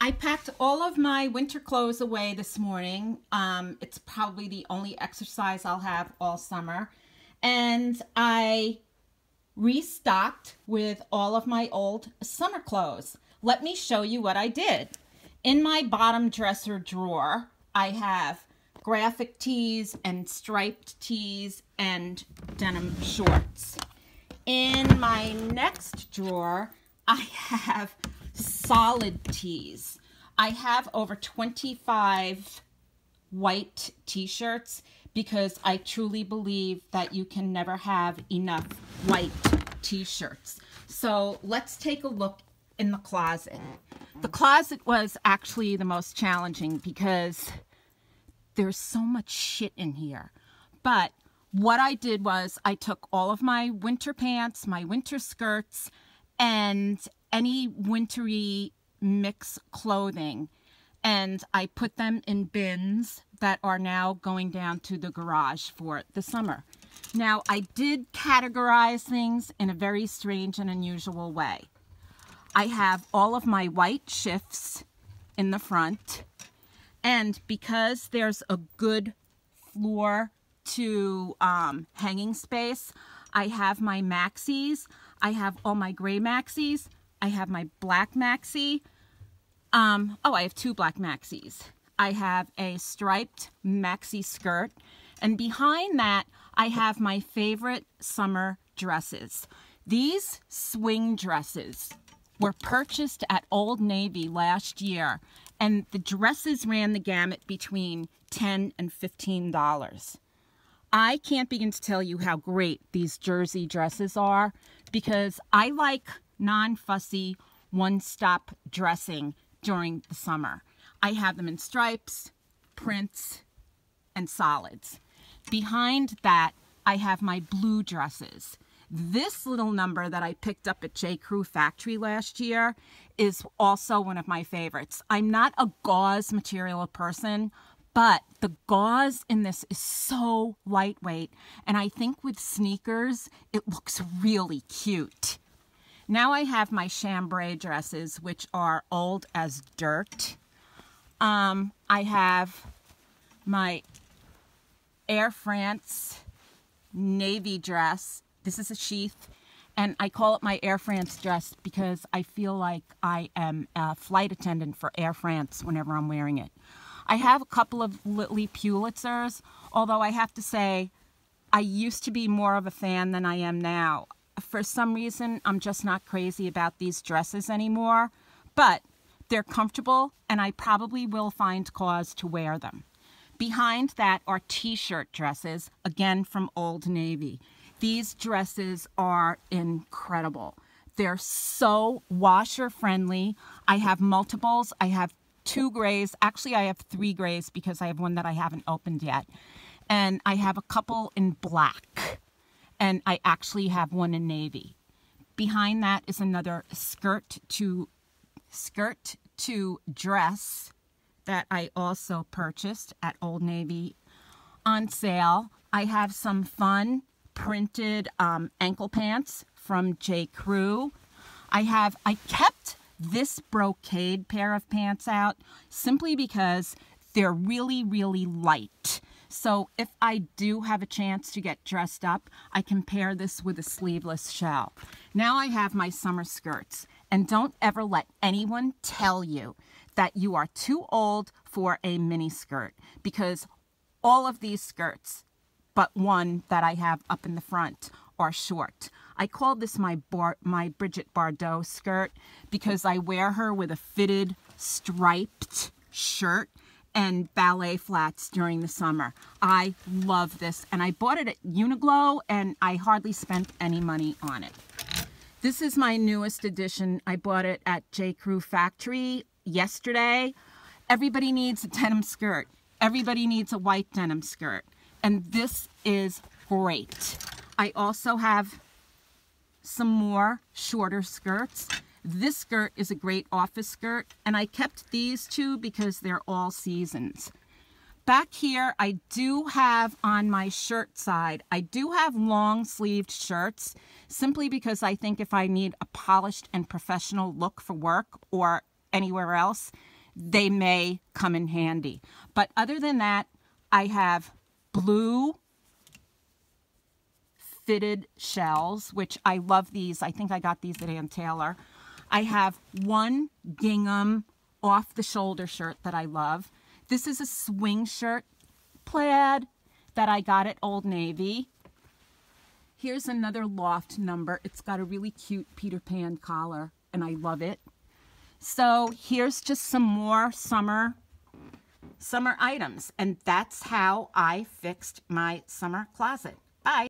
I packed all of my winter clothes away this morning. Um, it's probably the only exercise I'll have all summer. And I restocked with all of my old summer clothes. Let me show you what I did. In my bottom dresser drawer, I have graphic tees and striped tees and denim shorts. In my next drawer, I have solid tees. I have over 25 white t-shirts because I truly believe that you can never have enough white t-shirts. So let's take a look in the closet. The closet was actually the most challenging because there's so much shit in here. But what I did was I took all of my winter pants, my winter skirts, and any wintry mix clothing and I put them in bins that are now going down to the garage for the summer. Now, I did categorize things in a very strange and unusual way. I have all of my white shifts in the front, and because there's a good floor to um, hanging space, I have my maxis. I have all my gray maxis. I have my black maxi. Um, oh, I have two black maxis. I have a striped maxi skirt. And behind that, I have my favorite summer dresses. These swing dresses were purchased at Old Navy last year, and the dresses ran the gamut between 10 and $15. I can't begin to tell you how great these jersey dresses are because I like non-fussy, one-stop dressing during the summer. I have them in stripes, prints, and solids. Behind that, I have my blue dresses. This little number that I picked up at J. Crew Factory last year is also one of my favorites. I'm not a gauze material person, but the gauze in this is so lightweight. And I think with sneakers, it looks really cute. Now I have my chambray dresses, which are old as dirt. Um, I have my Air France navy dress. This is a sheath, and I call it my Air France dress because I feel like I am a flight attendant for Air France whenever I'm wearing it. I have a couple of Lilly Pulitzers, although I have to say I used to be more of a fan than I am now for some reason, I'm just not crazy about these dresses anymore, but they're comfortable and I probably will find cause to wear them. Behind that are t-shirt dresses, again from Old Navy. These dresses are incredible. They're so washer friendly. I have multiples. I have two grays. Actually, I have three grays because I have one that I haven't opened yet. And I have a couple in black and I actually have one in navy. Behind that is another skirt to skirt to dress that I also purchased at Old Navy on sale. I have some fun printed um, ankle pants from J. Crew. I have, I kept this brocade pair of pants out simply because they're really, really light. So if I do have a chance to get dressed up, I can pair this with a sleeveless shell. Now I have my summer skirts. And don't ever let anyone tell you that you are too old for a mini skirt because all of these skirts, but one that I have up in the front, are short. I call this my Bar my Brigitte Bardot skirt because I wear her with a fitted striped shirt and ballet flats during the summer. I love this and I bought it at Uniqlo and I hardly spent any money on it. This is my newest edition. I bought it at J. Crew Factory yesterday. Everybody needs a denim skirt. Everybody needs a white denim skirt. And this is great. I also have some more shorter skirts. This skirt is a great office skirt, and I kept these two because they're all seasons. Back here, I do have on my shirt side, I do have long sleeved shirts simply because I think if I need a polished and professional look for work or anywhere else, they may come in handy. But other than that, I have blue fitted shells, which I love these. I think I got these at Ann Taylor. I have one gingham off the shoulder shirt that I love. This is a swing shirt plaid that I got at Old Navy. Here's another loft number. It's got a really cute Peter Pan collar and I love it. So here's just some more summer summer items and that's how I fixed my summer closet.